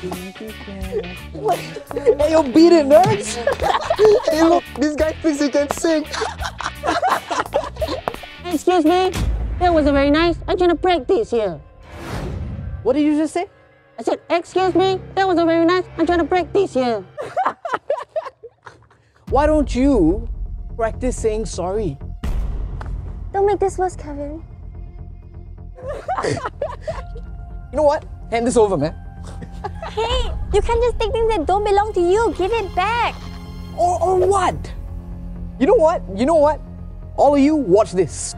Hey, yo, beat it, nerds! hey, look, this guy thinks he can sing. Excuse me? That was a very nice. I'm trying to practice here. What did you just say? I said, excuse me? That was a very nice. I'm trying to practice here. Why don't you practice saying sorry? Don't make this worse, Kevin. You know what? Hand this over, man. Hey, you can't just take things that don't belong to you. Give it back. Or, or what? You know what? You know what? All of you, watch this.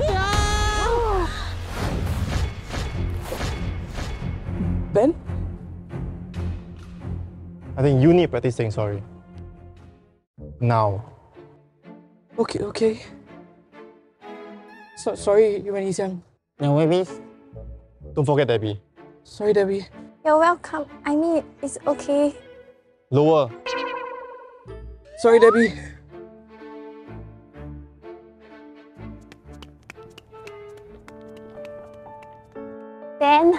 Ben? I think you need to practice saying sorry. Now. Okay, okay. So, sorry, Yuan Yixiang. No worries. Don't forget Debbie. Sorry, Debbie. You're welcome. I mean, it's okay. Lower. Sorry, Debbie. Ben.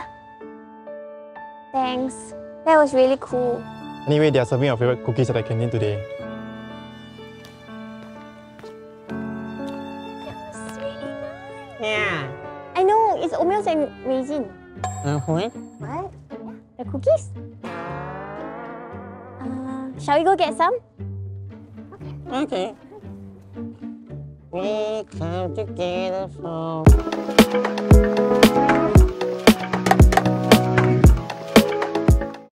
Thanks. That was really cool. Anyway, they are serving your favorite cookies at the canteen today. That was really nice. Yeah. I know, it's oatmeal and raisin. Uh, what? What? The cookies? Uh, shall we go get some? Okay. We come together for.